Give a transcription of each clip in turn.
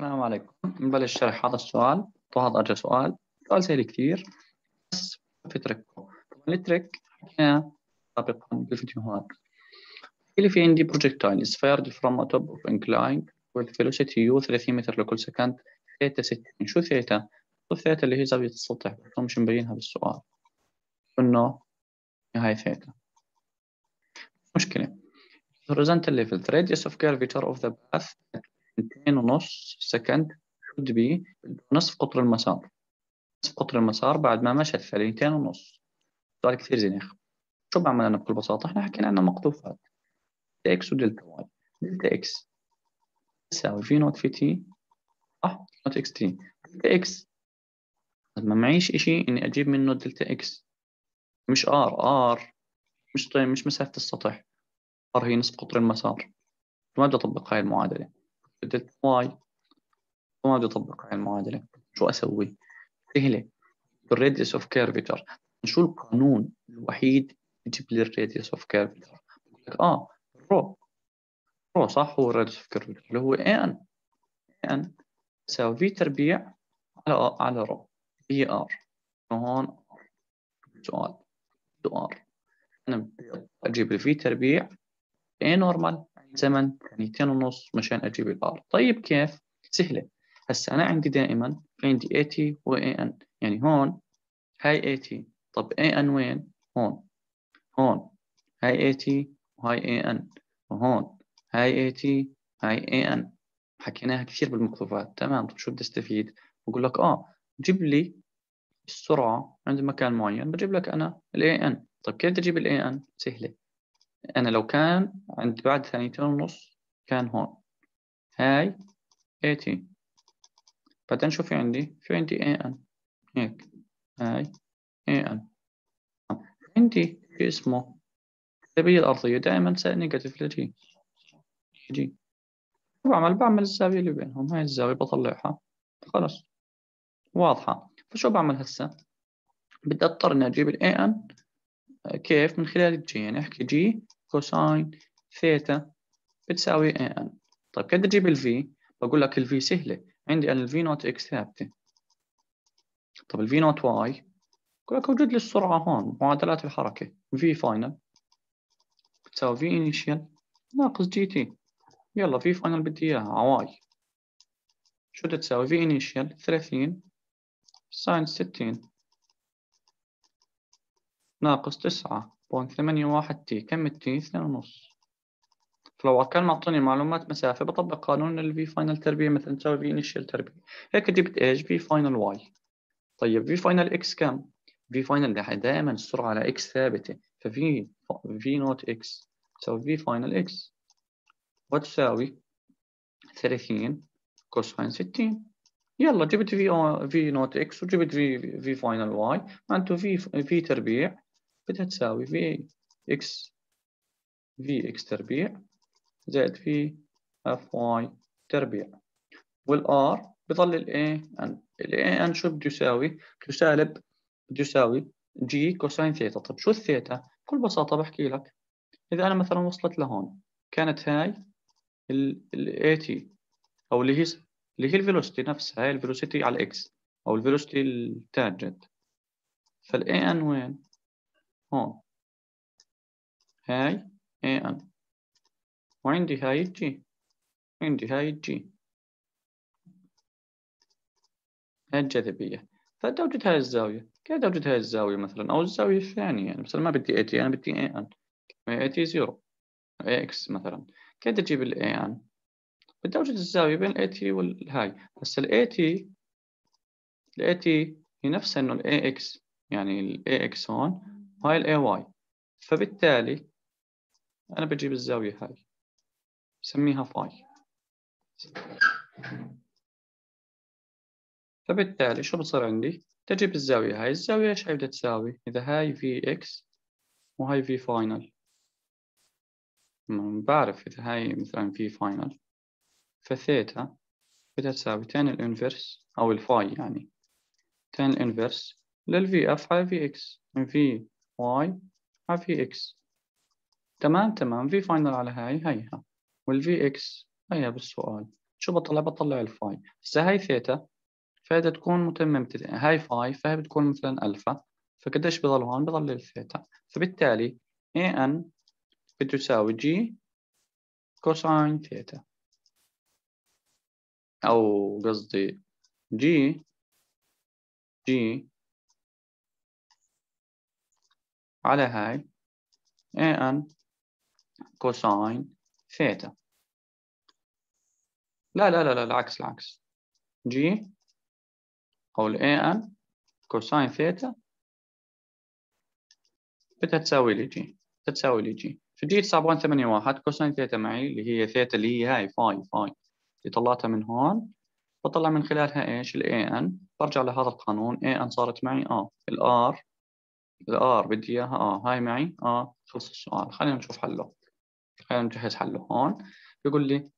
السلام عليكم. نبلش شرح هذا السؤال. وهذا أرجى سؤال. سؤال سهل كثير. بس في trick. طبعا ال trick حكينا سابقا بالفيديوهات اللي في عندي projectile is fired from a top of incline with velocity u 30 متر لكل second. theta 60 شو theta؟ ال theta اللي هي زاوية السطح؟ بس مش مبينها بالسؤال إنه هاي ثيتا. مشكلة. Horizontal level radius of curvature of the path at 2.5 second should be نصف قطر المسار. نصف قطر المسار بعد ما مشت ثانيتين ونص. سؤال كثير زين يا أخي. شو بعمل أنا بكل بساطة؟ إحنا حكينا عن مقذوفات delta x و delta y. delta x. تساوي V naught في T صح؟ naught X T delta X ما معيش إشي إني أجيب منه delta X مش R R مش طيب مش مسافة السطح. R هي نصف قطر المسار. ما بدي أطبق هاي المعادلة. delta Y وما بدي أطبق هاي المعادلة شو أسوي؟ سهلة ال radius of curvature شو القانون الوحيد يجيب لي ال radius of curvature آه rho. rho صح؟ هو ال radius of curvature اللي هو AN AN تساوي V تربيع على على rho. في R هون سؤال. R أنا أجيب ال V تربيع A normal زمن ثانيتين ونص مشان أجيب ال R. طيب كيف؟ سهلة. هسه أنا عندي دائما عندي AT و AN يعني هون هاي AT طب AN وين؟ هون. هون. هاي AT وهاي AN وهون. هاي AT هاي اي ان حكيناها كثير بالمقطوفات تمام. طب شو بدي استفيد؟ بقول لك آه جيب لي السرعة عند مكان معين. بجيب لك أنا ال AN طيب كيف تجيب ال AN سهلة. أنا لو كان عند بعد ثانيتين ونص كان هون. هاي AT بعدين شو في عندي؟ في عندي AN هيك. هاي AN عندي في اسمه؟ الزاوية الأرضية. دائما negative ل G يجي بعمل بعمل الزاوية اللي بينهم. هاي الزاوية بطلعها. خلص واضحة. فشو بعمل هسه؟ بدي أضطر إني أجيب ال AN كيف من خلال ال G يعني أحكي G cosine theta بتساوي AN طيب كيف أجيب ال V بقول لك ال V سهلة. عندي أنا ال V naught X ثابتة. طب ال V naught Y بقول لك وجد لي السرعة هون معادلات الحركة. V final بتساوي V initial ناقص GT يلا V final بدي إياها ع Y شو تساوي؟ V initial 30 sine ستين. ناقص تسعة point ثمانية واحد T كم ال T اثنين ونص. فلو كان معطيني معلومات مسافة بطبق قانون ال V final تربيع مثلا تساوي V initial تربيع. هيك جبت إيش؟ V final Y. طيب V final X كم؟ V final دائما السرعة على X ثابتة. ففي V naught X تساوي V final X. وتساوي ثلاثين cosine ستين. يلا جبت V V naught X وجبت V V final Y معناته V V تربيع بدها تساوي VX VX تربيع زائد VF Y تربيع. وال R بظل ال AN ال AN شو بده يساوي؟ تسالب بده يساوي G cosine theta طب شو الثيتا؟ بكل بساطة بحكي لك. إذا أنا مثلا وصلت لهون كانت هاي ال AT أو اللي هي اللي هي ال velocity نفسها هي ال velocity على ال X أو ال velocity ال tangent فال AN وين؟ هون هاي AN وعندي هاي ال G عندي هاي ال G هاي الجاذبية فبدي أوجد هاي الزاوية كيف أوجد هاي الزاوية مثلا أو الزاوية الثانية يعني مثلا ما بدي اي تي أنا بدي اي ان اي تي زيرو اي إكس مثلا كيف تجيب ال AN بدي أوجد الزاوية بين ال AT والهاي بس ال AT ال AT هي نفسها إنه ال AX يعني ال AX هون وهاي ال AY فبالتالي أنا بجيب الزاوية هاي. بسميها phi فبالتالي شو بصير عندي؟ تجيب الزاوية هاي. الزاوية إيش هاي بدها تساوي؟ إذا هاي VX وهاي V final بعرف إذا هاي مثلا V final فثيتا بدها تساوي tan ال inverse أو ال phi يعني. tan ال inverse لل VF على VX V على VX تمام تمام. V final على هاي هيها. وال VX هيها بالسؤال. شو بطلع؟ بطلع ال phi هسه هاي ثيتا فهي تكون متممة هاي phi فهي بتكون مثلا ألفا فقديش بضل هون بضل الثيتا فبالتالي AN بتساوي g cosine theta أو قصدي g g على هاي. an cosine theta لا لا لا لا العكس. العكس g أو ال an cosine theta بدها تساوي لي g تساوي لي g ف g 9.81 cosine theta معي اللي هي ثيتا اللي هي هاي phi phi اللي طلعتها من هون بطلع من خلالها إيش؟ ال an برجع لهذا القانون. an صارت معي آه. ال R ال R بدي إياها. آه هاي معي. آه خلص السؤال. خلينا نشوف حله. خلينا نجهز حله هون. بيقول لي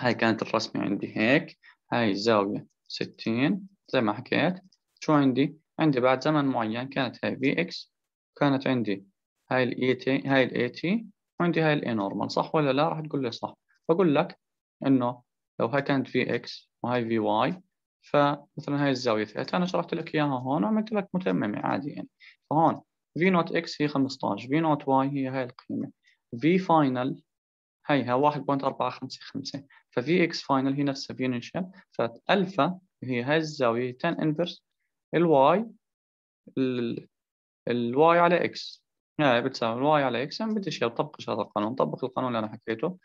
هاي كانت الرسمة عندي هيك. هاي الزاوية 60 زي ما حكيت. شو عندي؟ عندي بعد زمن معين كانت هاي Vx كانت عندي هاي ال at هاي ال at وعندي هاي ال a normal صح ولا لا؟ راح تقول لي صح. بقول لك إنه لو هاي كانت Vx وهاي Vy فمثلا هاي الزاوية ثيتا أنا شرحت لك إياها هون وعملت لك متممة عادي يعني. فهون V naught x هي 15 V naught y هي هاي القيمة. V final هيها 1.455 ف Vx final هي نفسها في انيشال فألفا هي هاي الزاوية tan inverse ال y ال y على x هاي بتساوي ال y على x أنا بديش طبقش هذا القانون. طبق القانون اللي أنا حكيته.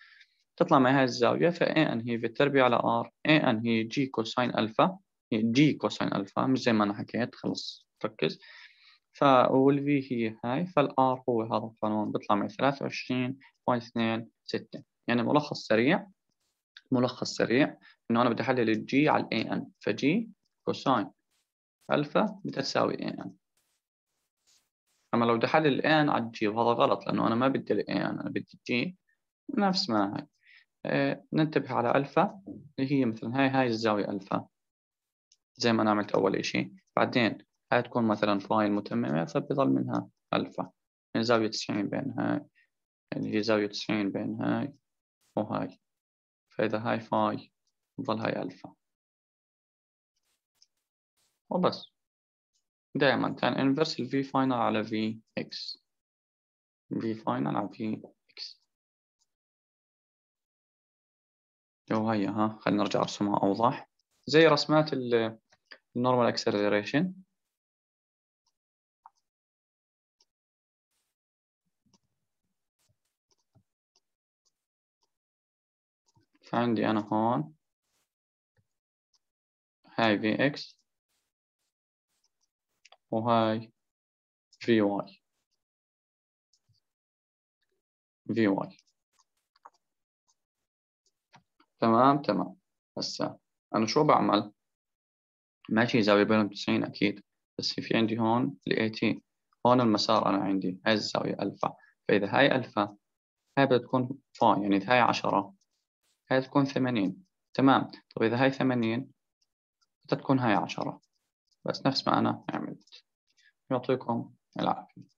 تطلع معي هاي الزاوية ف an هي V التربيع على R an هي g cosine alpha هي g cosine alpha مش زي ما أنا حكيت خلص ركز. ف وال V هي هاي فال R هو هذا القانون. بيطلع معي 23.26 يعني ملخص سريع ملخص سريع إنه أنا بدي أحلل ال g على ال an ف g cosine alpha بتساوي an أما لو بدي أحلل ال an على ال g وهذا غلط لأنه أنا ما بدي ال an أنا بدي ال g نفس ما هي ننتبه على ألفا اللي هي مثلا هاي هاي الزاوية ألفا. زي ما أنا عملت أول إشي. بعدين هاي تكون مثلا phi متممة فبيضل منها ألفا. يعني زاوية تسعين بين هاي اللي هي زاوية تسعين بين هاي وهاي. فإذا هاي phi بضل هاي ألفا. وبس. دائما tan inverse ال V final على Vx V final على V لو هيا ها؟ خلينا نرجع ارسمها أوضح. زي رسمات ال normal acceleration فعندي أنا هون. هاي Vx وهاي Vy Vy تمام تمام. هسا أنا شو بعمل؟ ماشي زاوية بينهم 90 أكيد بس في عندي هون ال AT هون المسار أنا عندي هاي الزاوية ألفا. فإذا هاي ألفا هاي بدها تكون فا يعني هاي عشرة هاي تكون ثمانين. تمام. طب إذا هاي ثمانين بدها تكون هاي عشرة. بس نفس ما أنا عملت. يعطيكم العافية.